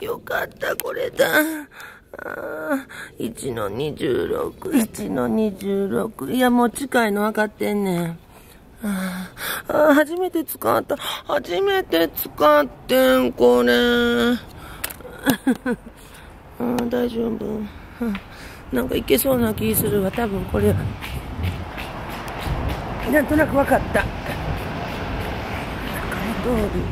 よかった、これだ。あ1の26、1の26。いや、もう近いの分かってんねん。ああ初めて使った。初めて使ってん、これ。うん大丈夫。なんかいけそうな気するわ。多分これは。なんとなく分かった。この通り。